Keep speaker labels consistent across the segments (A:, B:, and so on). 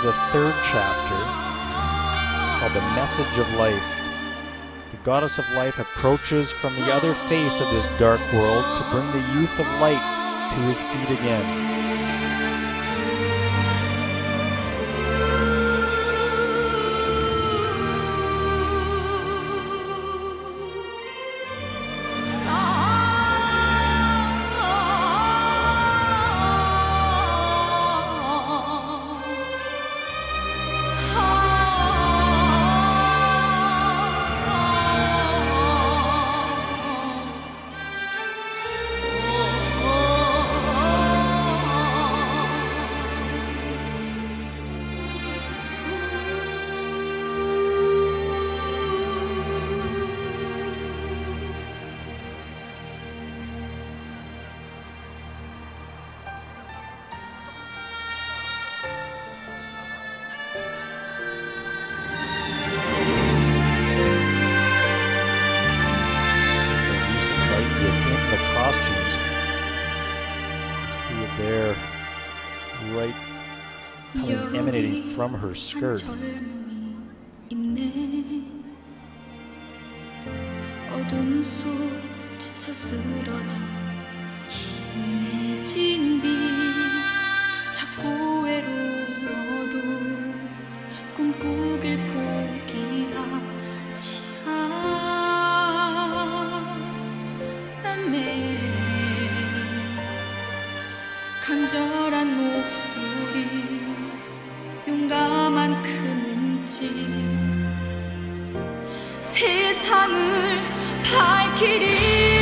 A: the third chapter called The Message of Life. The goddess of life approaches from the other face of this dark world to bring the youth of light to his feet again. light coming, emanating from her skirt.
B: 간절한 목소리 용감한 그 몸짓. 세상을 밝히리.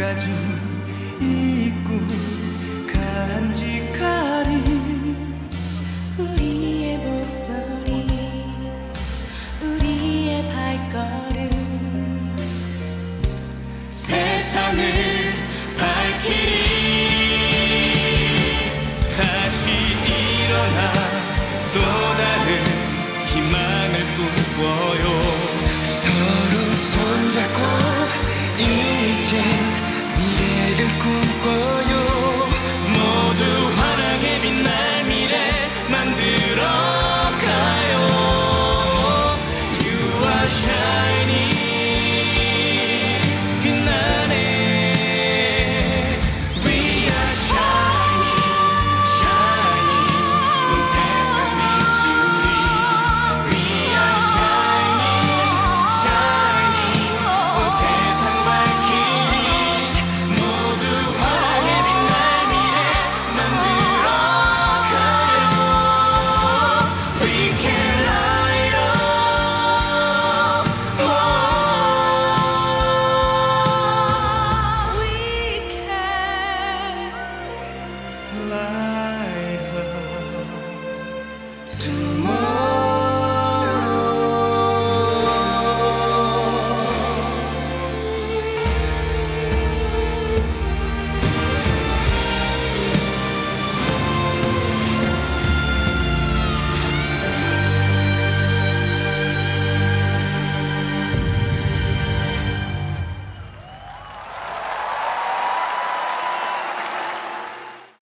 C: 가진 이 꿈.